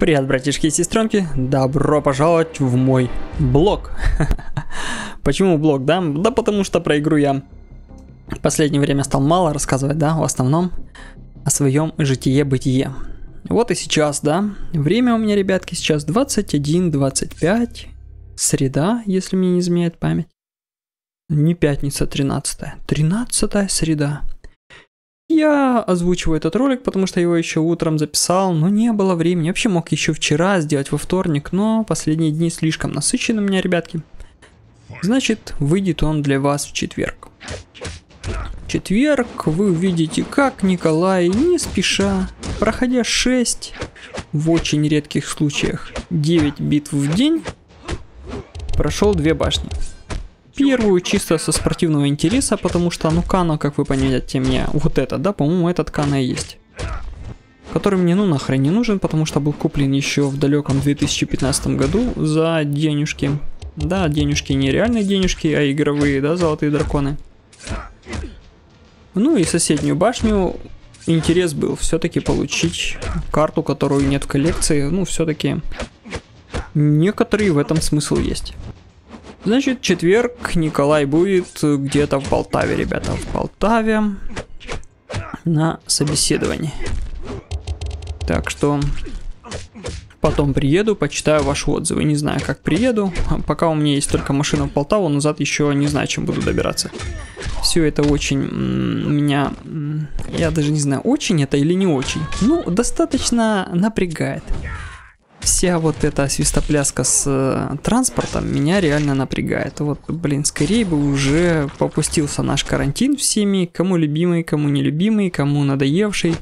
Привет, братишки и сестренки, добро пожаловать в мой блог. Почему блог, да? Да потому что про игру я в последнее время стал мало рассказывать, да, в основном о своем житие-бытие. Вот и сейчас, да, время у меня, ребятки, сейчас 21.25, среда, если мне не изменяет память. Не пятница, 13 13 среда. Я озвучиваю этот ролик, потому что его еще утром записал, но не было времени. Вообще мог еще вчера сделать во вторник, но последние дни слишком насыщены у меня, ребятки. Значит, выйдет он для вас в четверг. В четверг вы увидите, как Николай, не спеша, проходя 6, в очень редких случаях 9 битв в день, прошел две башни. Первую чисто со спортивного интереса, потому что, ну, Кано, как вы понимаете, мне вот это, да, по-моему, этот Кано и есть. Который мне, ну, нахрен не нужен, потому что был куплен еще в далеком 2015 году за денежки. Да, денежки не реальные денежки, а игровые, да, золотые драконы. Ну и соседнюю башню интерес был все-таки получить карту, которую нет в коллекции. Ну, все-таки некоторые в этом смысл есть. Значит, четверг Николай будет где-то в Полтаве, ребята, в Полтаве на собеседовании. Так что потом приеду, почитаю ваши отзывы. Не знаю, как приеду. Пока у меня есть только машина в Полтаву, назад еще не знаю, чем буду добираться. Все это очень меня, я даже не знаю, очень это или не очень. Ну, достаточно напрягает вся вот эта свистопляска с э, транспортом меня реально напрягает. Вот, блин, скорее бы уже попустился наш карантин всеми, кому любимый, кому нелюбимый, кому надоевший.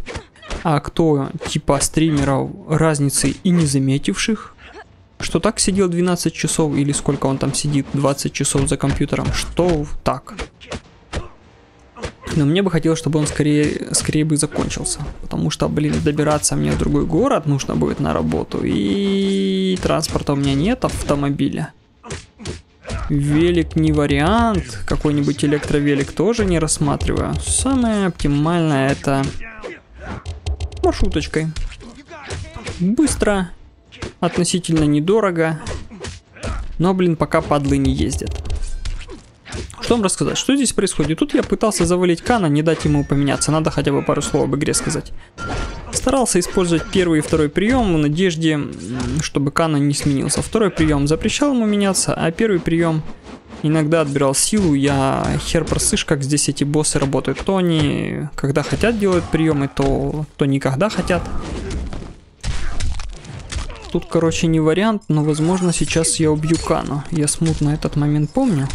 А кто типа стримеров разницы и не заметивших, что так сидел 12 часов или сколько он там сидит, 20 часов за компьютером, что так. Но мне бы хотелось, чтобы он скорее, скорее бы закончился. Потому что, блин, добираться мне в другой город нужно будет на работу. И транспорта у меня нет, автомобиля. Велик не вариант. Какой-нибудь электровелик тоже не рассматриваю. Самое оптимальное это маршруточкой. Быстро, относительно недорого. Но, блин, пока падлы не ездят. Вам рассказать? Что здесь происходит? Тут я пытался завалить Кана, не дать ему поменяться. Надо хотя бы пару слов об игре сказать. Старался использовать первый и второй прием в надежде, чтобы Кана не сменился. Второй прием запрещал ему меняться, а первый прием иногда отбирал силу. Я хер просышь, как здесь эти боссы работают. То они, когда хотят, делают приемы, то, то никогда хотят. Тут, короче, не вариант, но, возможно, сейчас я убью Кану. Я смутно этот момент помню.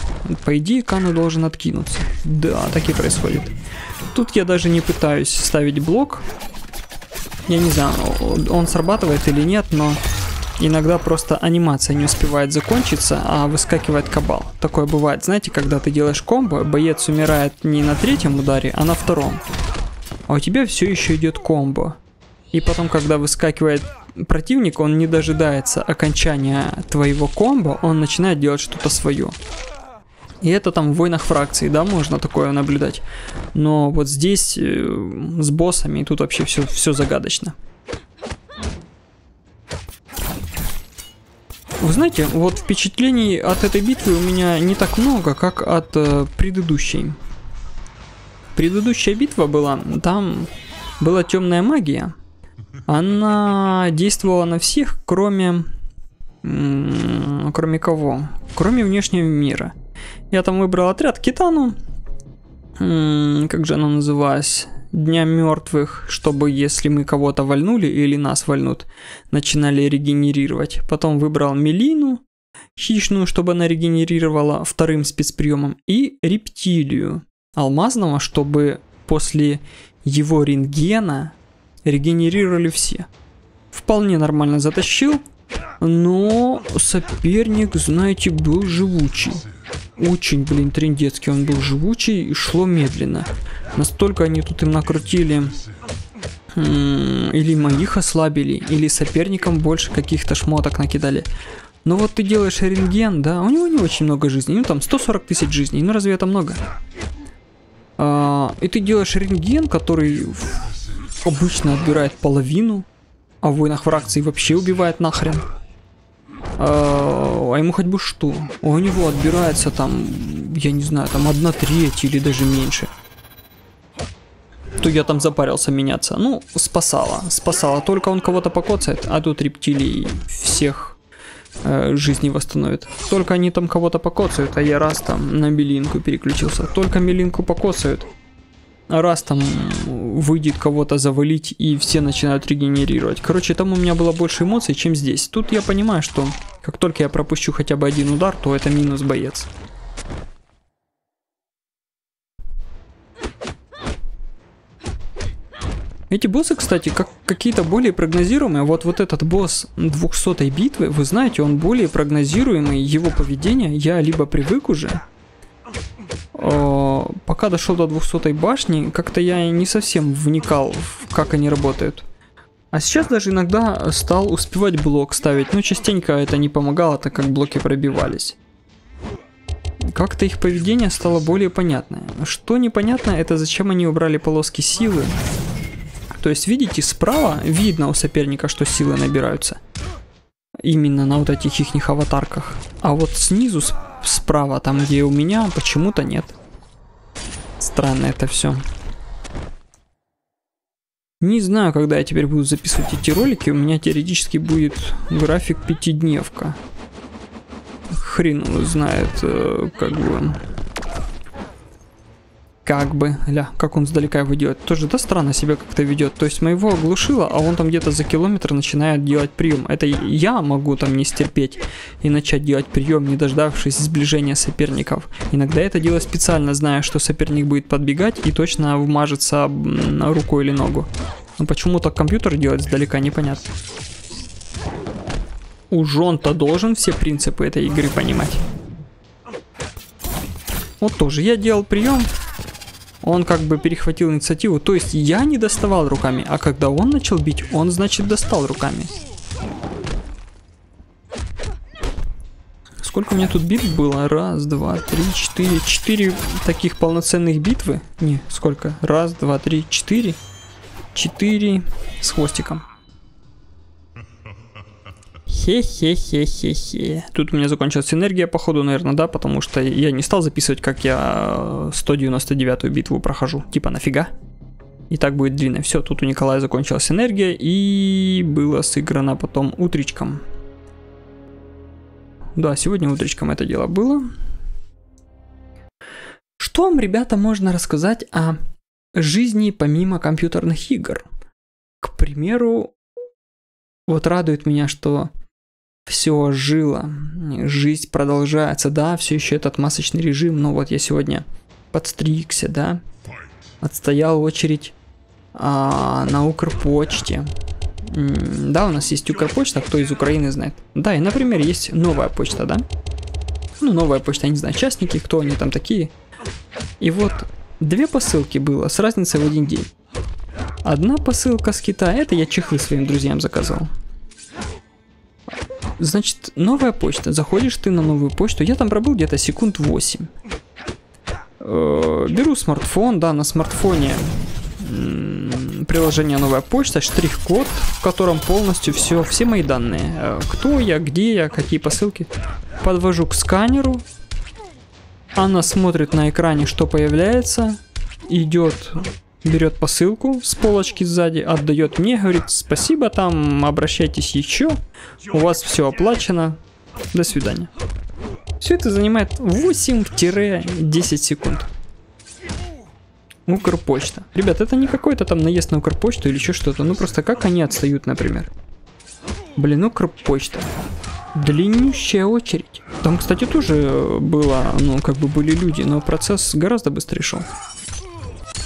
По идее, Кану должен откинуться. Да, так и происходит. Тут я даже не пытаюсь ставить блок. Я не знаю, он срабатывает или нет, но иногда просто анимация не успевает закончиться, а выскакивает кабал. Такое бывает, знаете, когда ты делаешь комбо, боец умирает не на третьем ударе, а на втором. А у тебя все еще идет комбо. И потом, когда выскакивает противник, он не дожидается окончания твоего комбо, он начинает делать что-то свое. И это там в войнах фракций, да, можно такое наблюдать. Но вот здесь э, с боссами тут вообще все, все загадочно. Вы знаете, вот впечатлений от этой битвы у меня не так много, как от э, предыдущей. Предыдущая битва была, там была темная магия, она действовала на всех, кроме... Кроме кого? Кроме внешнего мира. Я там выбрал отряд Китану. Как же она называлась? Дня мертвых, чтобы если мы кого-то вальнули или нас вальнут, начинали регенерировать. Потом выбрал Мелину, хищную, чтобы она регенерировала вторым спецприемом. И рептилию алмазного, чтобы после его рентгена регенерировали все. Вполне нормально затащил, но соперник, знаете, был живучий. Очень, блин, трендецкий он был живучий и шло медленно. Настолько они тут им накрутили или моих ослабили, или соперникам больше каких-то шмоток накидали. Но вот ты делаешь рентген, да, у него не очень много жизней, ну там 140 тысяч жизней, ну разве это много? А, и ты делаешь рентген, который обычно отбирает половину, А в войнах фракции вообще убивает нахрен. А, а ему хоть бы что. У него отбирается там, я не знаю, там одна треть или даже меньше. То я там запарился меняться. Ну, спасала, спасала. Только он кого-то покоцает, а тут рептилии всех э, жизни восстановит. Только они там кого-то покоцают, а я раз там на белинку переключился. Только мелинку покоцают раз там выйдет кого-то завалить и все начинают регенерировать. Короче, там у меня было больше эмоций, чем здесь. Тут я понимаю, что как только я пропущу хотя бы один удар, то это минус боец. Эти боссы, кстати, как какие-то более прогнозируемые. Вот вот этот босс 200 битвы, вы знаете, он более прогнозируемый. Его поведение я либо привык уже, Э, пока дошел до 200 башни, как-то я не совсем вникал как они работают. А сейчас даже иногда стал успевать блок ставить, но частенько это не помогало, так как блоки пробивались. Как-то их поведение стало более понятное. Что непонятно, это зачем они убрали полоски силы. То есть, видите, справа видно у соперника, что силы набираются. Именно на вот этих их аватарках. А вот снизу, справа, там где у меня, почему-то нет. Странно это все. Не знаю, когда я теперь буду записывать эти ролики, у меня теоретически будет график пятидневка. Хрен знает, э, как бы как бы, ля, как он сдалека его делает. Тоже, да, странно себя как-то ведет. То есть моего оглушило, а он там где-то за километр начинает делать прием. Это я могу там не стерпеть и начать делать прием, не дождавшись сближения соперников. Иногда это делаю специально, зная, что соперник будет подбегать и точно вмажется руку или ногу. Но почему так компьютер делает сдалека, непонятно. Уж он-то должен все принципы этой игры понимать. Вот тоже я делал прием, он как бы перехватил инициативу. То есть я не доставал руками, а когда он начал бить, он, значит, достал руками. Сколько у меня тут битв было? Раз, два, три, четыре. Четыре таких полноценных битвы. Не, сколько? Раз, два, три, четыре. Четыре с хвостиком. Хе-хе-хе-хе-хе. Тут у меня закончилась энергия, походу, наверное, да, потому что я не стал записывать, как я 199-ю битву прохожу. Типа, нафига? И так будет длинно. Все, тут у Николая закончилась энергия, и было сыграно потом утречком. Да, сегодня утречком это дело было. Что вам, ребята, можно рассказать о жизни помимо компьютерных игр? К примеру, вот радует меня, что все жило, жизнь продолжается, да, все еще этот масочный режим, но вот я сегодня подстригся, да, отстоял очередь а, на Укрпочте. Да, у нас есть Укрпочта, кто из Украины знает. Да, и, например, есть новая почта, да? Ну, новая почта, я не знаю, частники, кто они там такие. И вот две посылки было с разницей в один день. Одна посылка с Китая, это я чехлы своим друзьям заказывал. Значит, новая почта. Заходишь ты на новую почту. Я там пробыл где-то секунд 8. Э, беру смартфон, да, на смартфоне приложение новая почта, штрих-код, в котором полностью все, все мои данные. Э, кто я, где я, какие посылки. Подвожу к сканеру. Она смотрит на экране, что появляется. Идет берет посылку с полочки сзади, отдает мне, говорит, спасибо, там, обращайтесь еще, у вас все оплачено, до свидания. Все это занимает 8-10 секунд. Укрпочта. Ребят, это не какой-то там наезд на Укрпочту или еще что-то, ну просто как они отстают, например. Блин, Укрпочта. Длиннющая очередь. Там, кстати, тоже было, ну, как бы были люди, но процесс гораздо быстрее шел.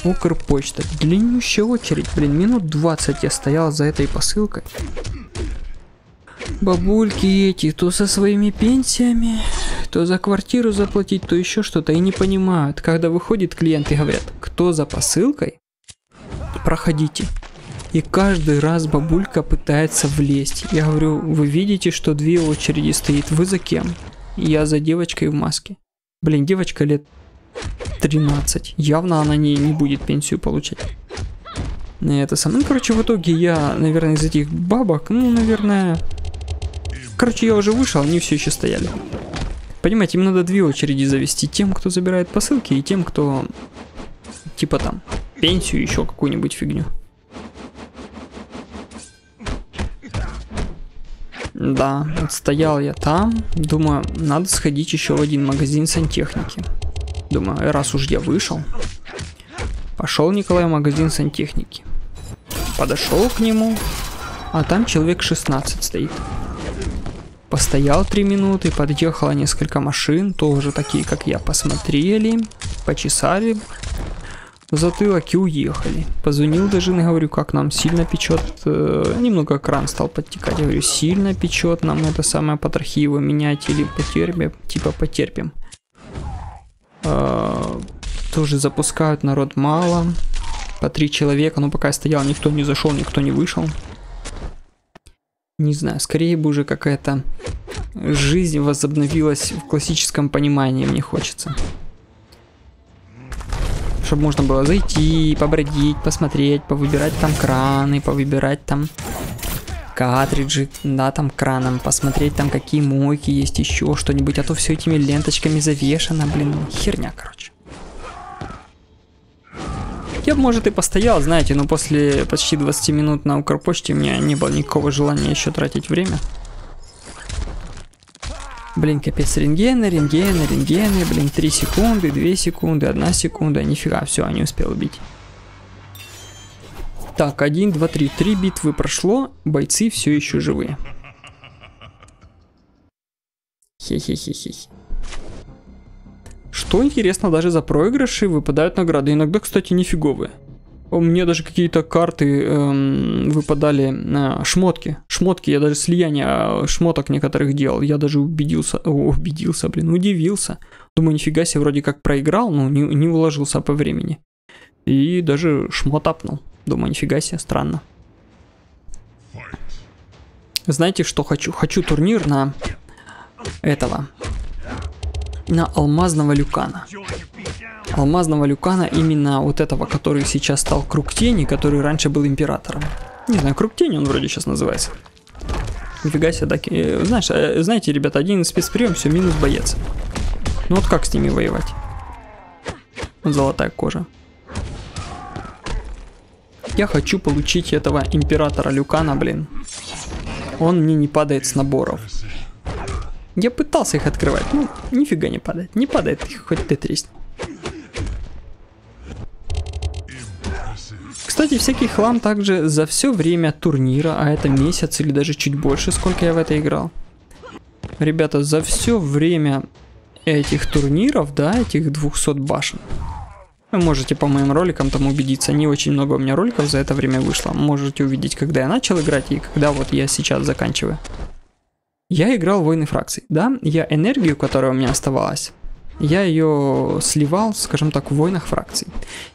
Укрпочта. Длиннющая очередь, блин, минут 20 я стоял за этой посылкой. Бабульки эти, то со своими пенсиями, то за квартиру заплатить, то еще что-то, и не понимают. Когда выходит клиент и говорят, кто за посылкой, проходите. И каждый раз бабулька пытается влезть. Я говорю, вы видите, что две очереди стоит, вы за кем? Я за девочкой в маске. Блин, девочка лет 13. Явно она не, не будет пенсию получать. Это самое. Ну, короче, в итоге я, наверное, из этих бабок, ну, наверное... Короче, я уже вышел, они все еще стояли. Понимаете, им надо две очереди завести. Тем, кто забирает посылки, и тем, кто... Типа там, пенсию, еще какую-нибудь фигню. Да, стоял я там, думаю, надо сходить еще в один магазин сантехники. Думаю, раз уж я вышел, пошел Николай в магазин сантехники. Подошел к нему, а там человек 16 стоит. Постоял 3 минуты, подъехало несколько машин, тоже такие, как я, посмотрели, почесали затылок и уехали. Позвонил даже, говорю, как нам сильно печет, э, немного кран стал подтекать. Я говорю, сильно печет нам это самое потрохи его менять или потерпим, типа потерпим. Э, тоже запускают, народ мало, по три человека, но пока я стоял, никто не зашел, никто не вышел. Не знаю, скорее бы уже какая-то жизнь возобновилась в классическом понимании, мне хочется чтобы можно было зайти, побродить, посмотреть, повыбирать там краны, повыбирать там картриджи, да, там краном, посмотреть там какие мойки есть, еще что-нибудь, а то все этими ленточками завешено, блин, херня, короче. Я бы, может, и постоял, знаете, но после почти 20 минут на Укрпочте у меня не было никакого желания еще тратить время. Блин, капец, рентгены, рентгены, рентгены, блин, 3 секунды, 2 секунды, 1 секунда, нифига, все, не успел убить. Так, 1, 2, 3, 3 битвы прошло, бойцы все еще живые. Хе-хе-хе-хе. Что интересно, даже за проигрыши выпадают награды. Иногда, кстати, нифиговые. Меня даже какие-то карты эм, выпадали, э, шмотки. Шмотки, я даже слияние э, шмоток некоторых делал. Я даже убедился, о, убедился, блин, удивился. Думаю, нифига себе, вроде как проиграл, но не, не уложился по времени. И даже шмот апнул. Думаю, нифига себе, странно. Знаете, что хочу? Хочу турнир на этого. На алмазного люкана алмазного люкана, именно вот этого, который сейчас стал круг тени, который раньше был императором. Не знаю, круг тени он вроде сейчас называется. Нифига себе, так, э, знаешь, э, знаете, ребята, один спецприем, все, минус боец. Ну вот как с ними воевать? Вот золотая кожа. Я хочу получить этого императора Люкана, блин. Он мне не падает с наборов. Я пытался их открывать, ну, нифига не падает. Не падает, хоть ты тресни. Кстати, всякий хлам также за все время турнира, а это месяц или даже чуть больше, сколько я в это играл. Ребята, за все время этих турниров, да, этих 200 башен, вы можете по моим роликам там убедиться, не очень много у меня роликов за это время вышло. Можете увидеть, когда я начал играть и когда вот я сейчас заканчиваю. Я играл войны фракций, да, я энергию, которая у меня оставалась, я ее сливал, скажем так, в войнах фракций.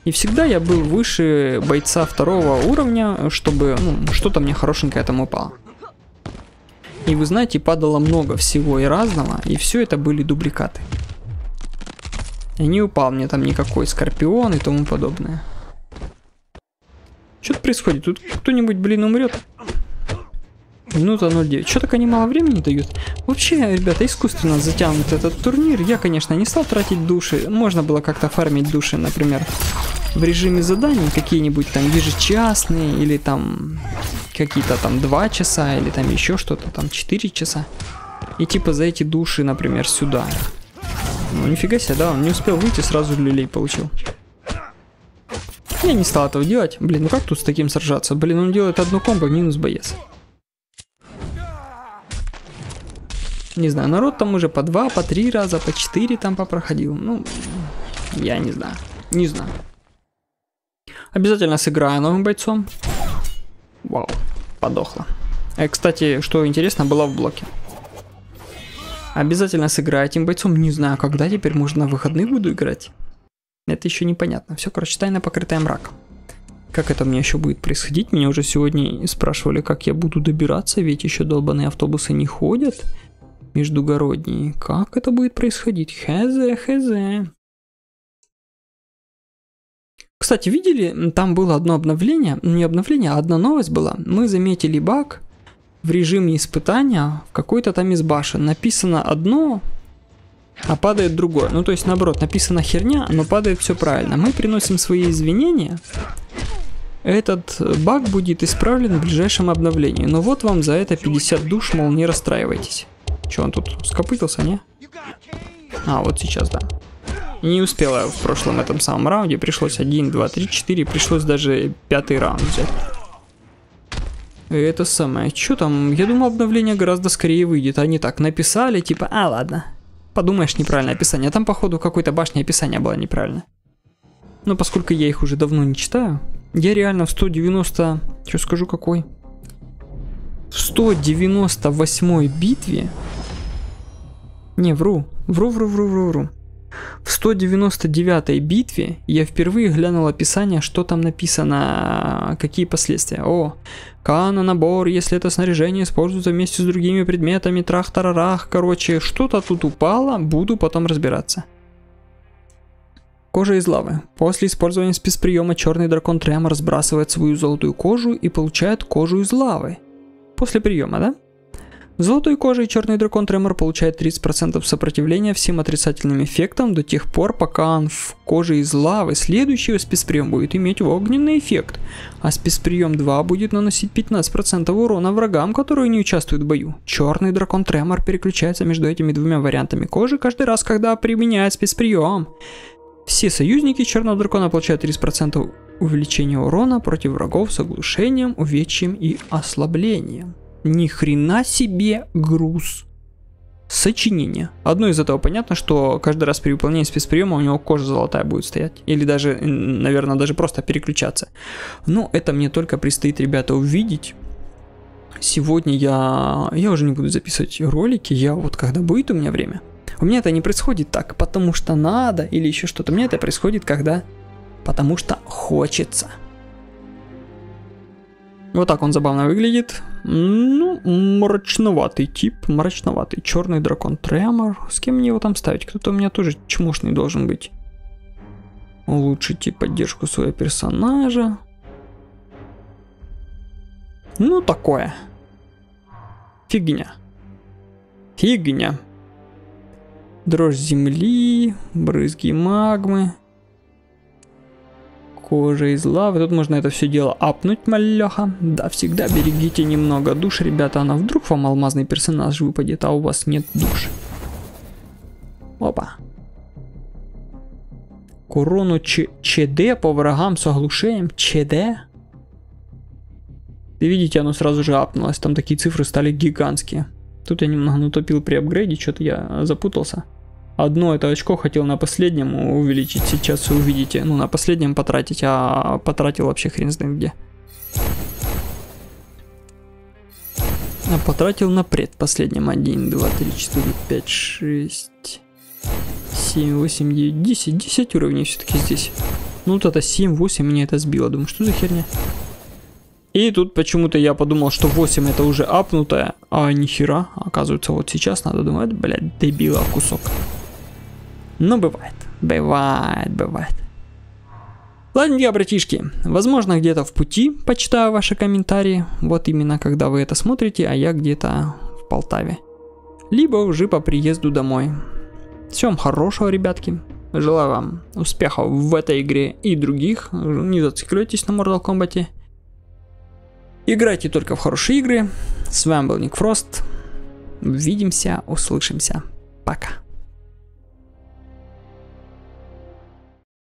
И всегда я был выше бойца второго уровня, чтобы ну, что-то мне хорошенькое там упало. И вы знаете, падало много всего и разного, и все это были дубликаты. И не упал мне там никакой скорпион и тому подобное. Что-то происходит, тут кто-нибудь, блин, умрет. Минута 09. Что так они мало времени дают? Вообще, ребята, искусственно затянут этот турнир. Я, конечно, не стал тратить души. Можно было как-то фармить души, например, в режиме заданий какие-нибудь там ежечасные или там какие-то там 2 часа или там еще что-то, там 4 часа. И типа за эти души, например, сюда. Ну нифига себе, да, он не успел выйти, сразу люлей получил. Я не стал этого делать. Блин, ну как тут с таким сражаться? Блин, он делает одну комбо, минус боец. Не знаю, народ там уже по два, по три раза, по четыре там попроходил. Ну, я не знаю. Не знаю. Обязательно сыграю новым бойцом. Вау, подохло. Э, кстати, что интересно, была в блоке. Обязательно сыграю этим бойцом. Не знаю, когда теперь, может на выходных буду играть. Это еще непонятно. Все, короче, тайна покрытая мраком. Как это мне еще будет происходить? Меня уже сегодня спрашивали, как я буду добираться, ведь еще долбанные автобусы не ходят междугородние. Как это будет происходить? Хз, хз. Кстати, видели, там было одно обновление, не обновление, а одна новость была. Мы заметили баг в режиме испытания какой-то там из башен. Написано одно, а падает другое. Ну, то есть, наоборот, написана херня, но падает все правильно. Мы приносим свои извинения. Этот баг будет исправлен в ближайшем обновлении. Но вот вам за это 50 душ, мол, не расстраивайтесь. Че, он тут скопытился, не? А, вот сейчас, да. Не успела в прошлом этом самом раунде, пришлось 1, 2, 3, 4, пришлось даже пятый раунд взять. Это самое, что там, я думаю обновление гораздо скорее выйдет, они так написали, типа, а ладно, подумаешь неправильное описание, а там походу какой-то башни описание было неправильно. Но поскольку я их уже давно не читаю, я реально в 190, что скажу какой, в 198 битве, не, вру, вру, вру, вру, вру, вру. В 199 битве я впервые глянул описание, что там написано, какие последствия. О, Кана набор, если это снаряжение используется вместе с другими предметами, трах-тарарах, короче, что-то тут упало, буду потом разбираться. Кожа из лавы. После использования спецприема черный дракон Тремор сбрасывает свою золотую кожу и получает кожу из лавы. После приема, да? Золотой кожей черный дракон Тремор получает 30% сопротивления всем отрицательным эффектам до тех пор, пока он в коже из лавы. Следующий спецприем будет иметь огненный эффект, а спецприем 2 будет наносить 15% урона врагам, которые не участвуют в бою. Черный дракон Тремор переключается между этими двумя вариантами кожи каждый раз, когда применяет спецприем. Все союзники черного дракона получают 30% увеличения урона против врагов с оглушением, увечьем и ослаблением. Ни хрена себе груз. Сочинение. Одно из этого понятно, что каждый раз при выполнении спецприема у него кожа золотая будет стоять. Или даже, наверное, даже просто переключаться. Но это мне только предстоит, ребята, увидеть. Сегодня я, я уже не буду записывать ролики, я вот когда будет у меня время. У меня это не происходит так, потому что надо или еще что-то. У меня это происходит когда, потому что хочется. Вот так он забавно выглядит. Ну, мрачноватый тип, мрачноватый. Черный дракон Тремор. С кем мне его там ставить? Кто-то у меня тоже чмошный должен быть. Улучшите поддержку своего персонажа. Ну, такое. Фигня. Фигня. Дрожь земли, брызги магмы кожа из лавы. Тут можно это все дело апнуть, малеха. Да, всегда берегите немного душ, ребята. А вдруг вам алмазный персонаж выпадет, а у вас нет душ. Опа. Корону Ч ЧД по врагам с оглушением. ЧД? И видите, оно сразу же апнулось. Там такие цифры стали гигантские. Тут я немного натопил при апгрейде, что-то я запутался. Одно это очко хотел на последнем увеличить, сейчас увидите. Ну, на последнем потратить, а потратил вообще хрен знает где. А потратил на предпоследнем 1, 2, 3, 4, 5, 6, 7, 8, 9, 10. 10 уровней все-таки здесь. Ну вот это 7, 8, меня это сбило. Думаю, что за херня? И тут почему-то я подумал, что 8 это уже апнутое, а нихера. Оказывается, вот сейчас надо думать, блядь, дебила кусок. Но бывает, бывает, бывает. Ладненько, братишки, возможно где-то в пути почитаю ваши комментарии, вот именно когда вы это смотрите, а я где-то в Полтаве. Либо уже по приезду домой. Всем хорошего, ребятки. Желаю вам успехов в этой игре и других. Не зацикливайтесь на Mortal Kombat. Играйте только в хорошие игры. С вами был Ник Фрост. Увидимся, услышимся. Пока.